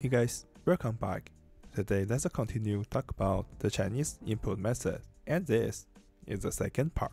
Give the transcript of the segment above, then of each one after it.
Hey guys, welcome back. Today let's continue talk about the Chinese input method and this is the second part.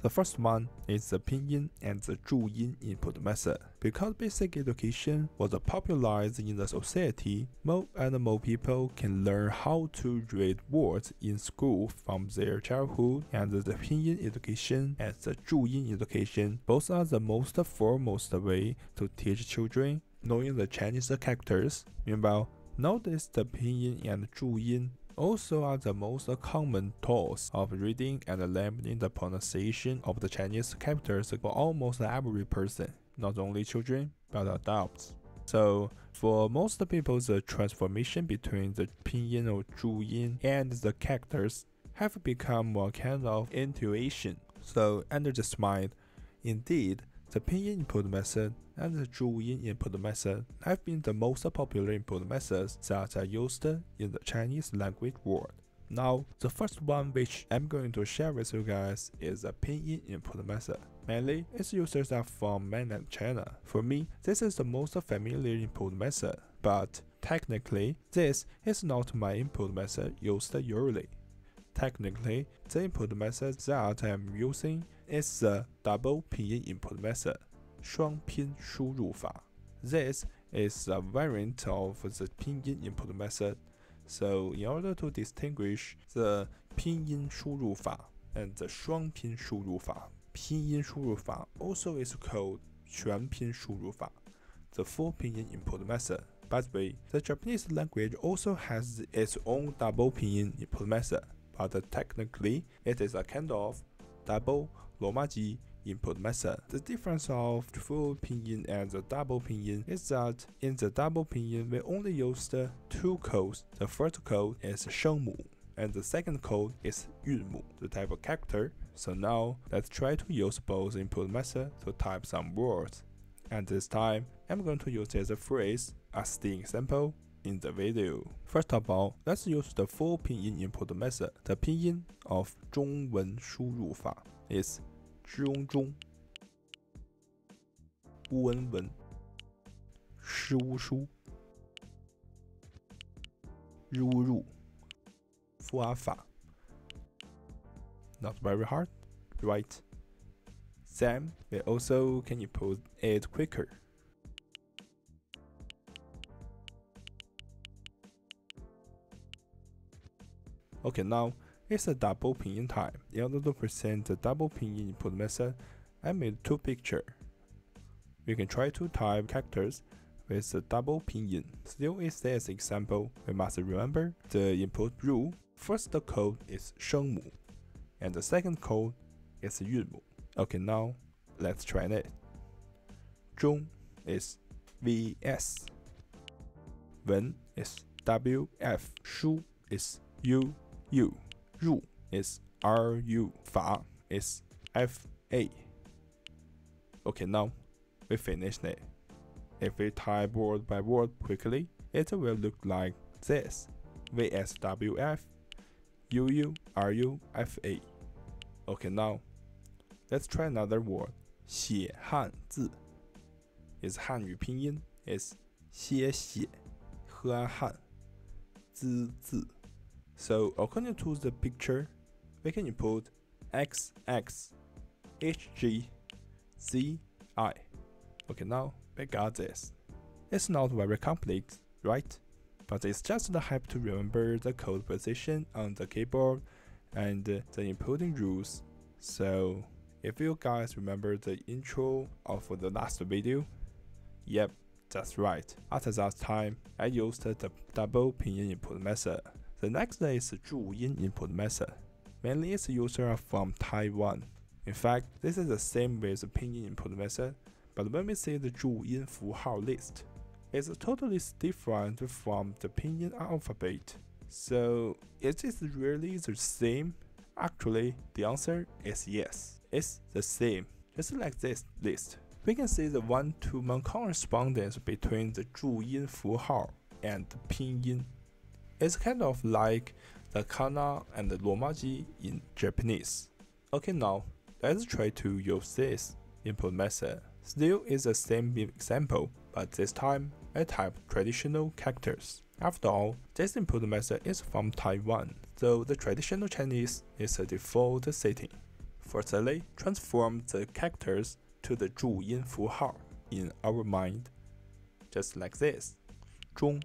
The first one is the pinyin and the zhuyin input method. Because basic education was popularized in the society, more and more people can learn how to read words in school from their childhood, and the pinyin education and the zhuyin education both are the most foremost way to teach children knowing the Chinese characters. Meanwhile, notice the pinyin and zhuyin also are the most common tools of reading and learning the pronunciation of the Chinese characters for almost every person, not only children but adults. So, for most people, the transformation between the pinyin or zhuyin and the characters have become more kind of intuition. So, under this mind, indeed, the pinyin input method and the zhuyin input method have been the most popular input methods that are used in the Chinese language world. Now, the first one which I'm going to share with you guys is the pinyin input method. Mainly, its users are from mainland China. For me, this is the most familiar input method, but technically, this is not my input method used usually. Technically, the input method that I'm using is the double pinyin input method, 双拼输入法. This is a variant of the pinyin input method. So, in order to distinguish the 拼音输入法 and the 双拼输入法，拼音输入法 also is called 全拼输入法, the full pinyin input method. By the way, the Japanese language also has its own double pinyin input method but technically it is a kind of double Lomaji, input method. The difference of the full pinyin and the double pinyin is that in the double pinyin we only use the two codes. The first code is shengmu and the second code is yunmu, the type of character. So now let's try to use both input method to type some words. And this time I'm going to use as a phrase as the example in the video. First of all, let's use the full pinyin input method. The pinyin of 中文输入法 is 中中文文输输入入发法 Not very hard, right? Then we also can input it quicker. Okay, now it's a double pinyin time. In order to present the double pinyin input method, I made two pictures. We can try to type characters with the double pinyin. Still in this example, we must remember the input rule. First code is 声母 and the second code is 韵母. Okay, now let's try it. 中 is VS. 文 is WF. 书 is U U. Ru is R U. Fa is F A. Okay, now we finished it. If we type word by word quickly, it will look like this. VSWF UU RU FA. Okay, now let's try another word. 写汉字 is 汉语拼音 is 写写喝汉字字 So according to the picture, we can input x x h g z i. Okay, now we got this. It's not very complex, right? But it's just the help to remember the code position on the keyboard and the inputting rules. So if you guys remember the intro of the last video, yep, that's right. After that time, I used the double pinyin input method. The next is the Zhuyin input method. Mainly its users are from Taiwan. In fact, this is the same with the pinyin input method, but when we see the Zhuyin Fuhao list, it's totally different from the pinyin alphabet. So, is it really the same? Actually, the answer is yes. It's the same, just like this list. We can see the one-to-one correspondence between the Zhuyin Fuhao and the pinyin it's kind of like the kana and the romaji in Japanese. Okay now, let's try to use this input method. Still is the same example, but this time I type traditional characters. After all, this input method is from Taiwan, so the traditional Chinese is the default setting. Firstly, transform the characters to the Zhu Yin Fu Hao in our mind, just like this. 中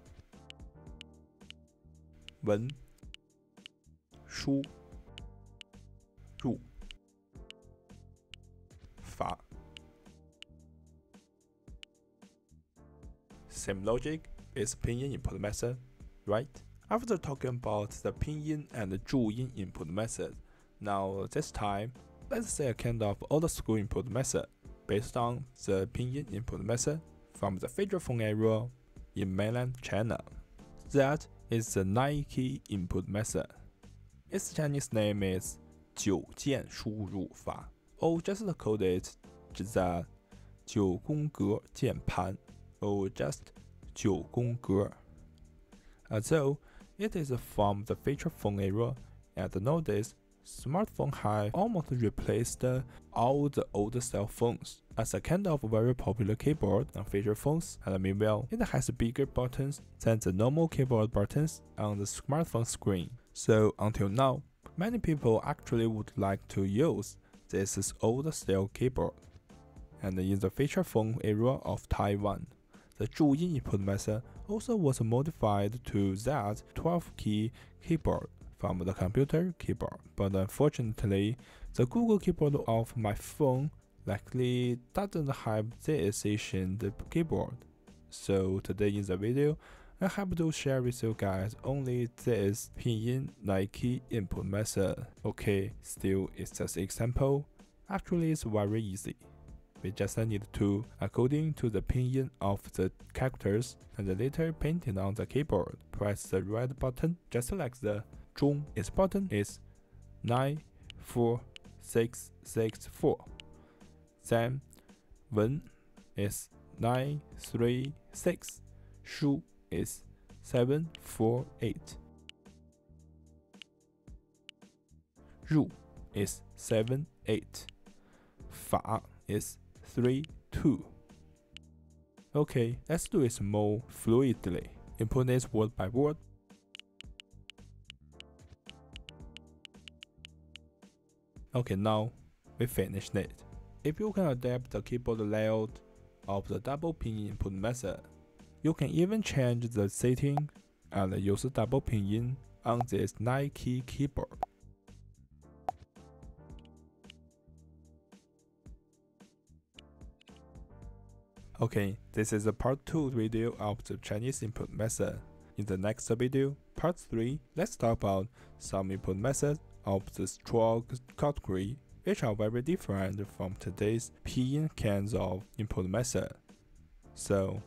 文书入法。Same logic is pinyin input method, right? After talking about the pinyin and the Zhuyin input method, now this time, let's say a kind of old school input method based on the pinyin input method from the feature phone in mainland China that is the 9-key input method. Its Chinese name is 九键输入法, or oh, just code it the 九宫格键盘, or just 九宫格. Although it is from the feature phone era, and notice smartphone have almost replaced all the old cell phones as a kind of very popular keyboard on feature phones, and meanwhile, it has bigger buttons than the normal keyboard buttons on the smartphone screen. So until now, many people actually would like to use this old style keyboard. And in the feature phone era of Taiwan, the 注音 input method also was modified to that 12-key keyboard from the computer keyboard, but unfortunately, the Google keyboard of my phone likely doesn't have this ancient keyboard. So today in the video, I have to share with you guys only this pinyin 9-key input method. Okay, still it's just example. Actually, it's very easy. We just need to, according to the pinyin of the characters and the letter painted on the keyboard, press the red button just like the 中 its button is 94664. Then 文 is 936. Shu is 748. Ru is 78. Fa is 32. Okay, let's do it more fluidly. Input this word by word Okay, now we finished it. If you can adapt the keyboard layout of the double pin input method, you can even change the setting and use double pinyin on this 9-key keyboard. Okay, this is a part 2 video of the Chinese input method. In the next video, part 3, let's talk about some input methods of the stroke category, which are very different from today's pinyin kinds of input method. So,